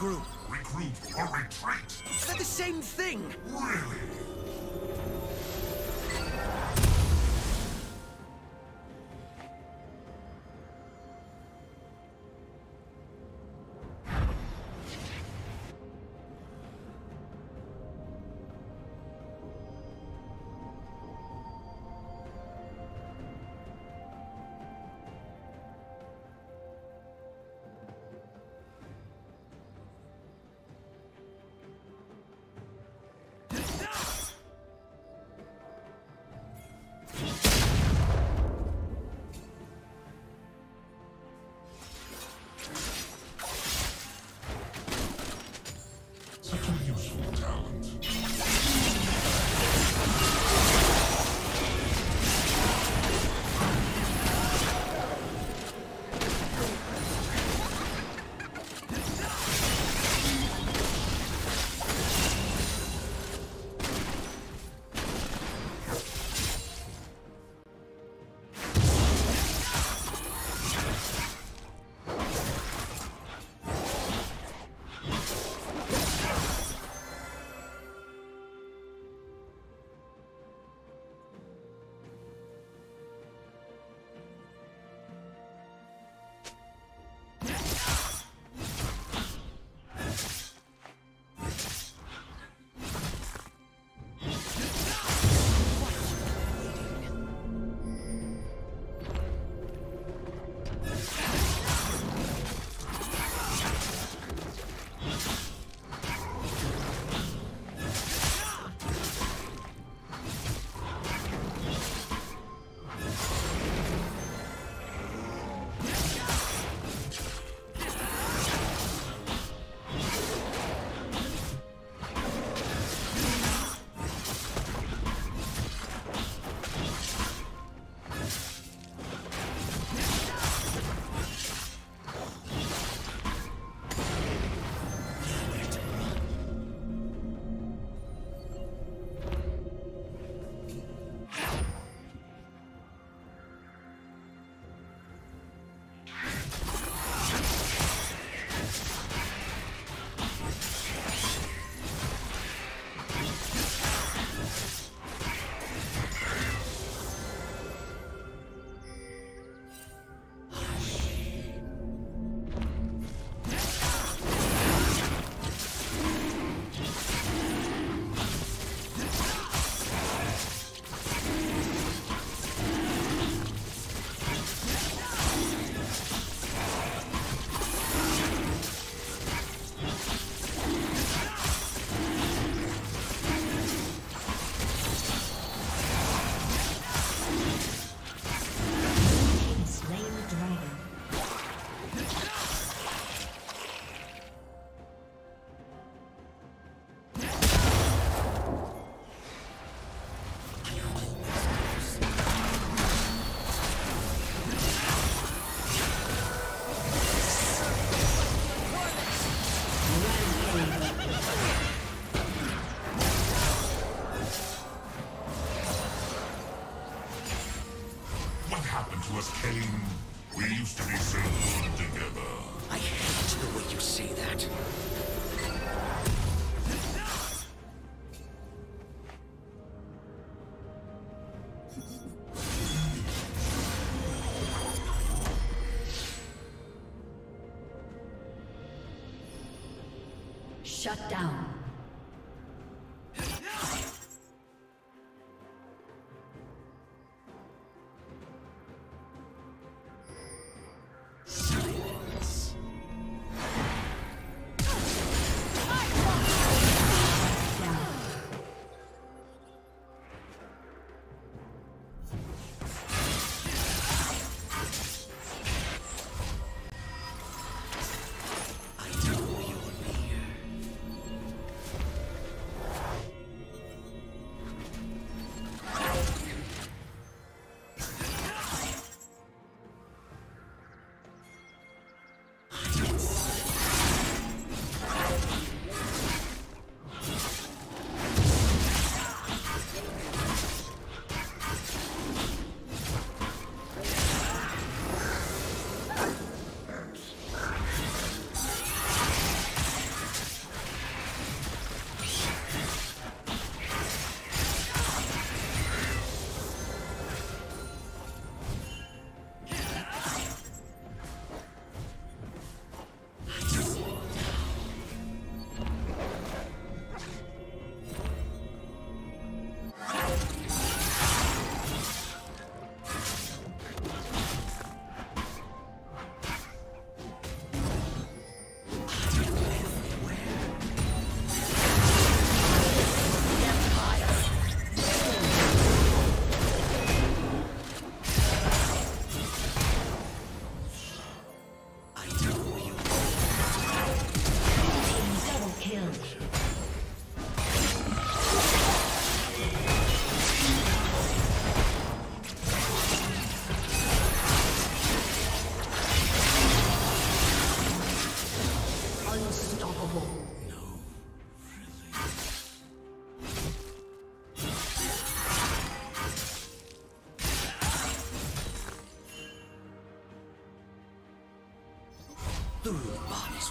Regroup or retreat? They're the same thing! Really? Happened to us, Kayn? We used to be so good together. I hate the way you say that.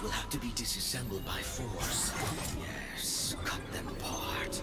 will have to be disassembled by force. Yes, cut them apart.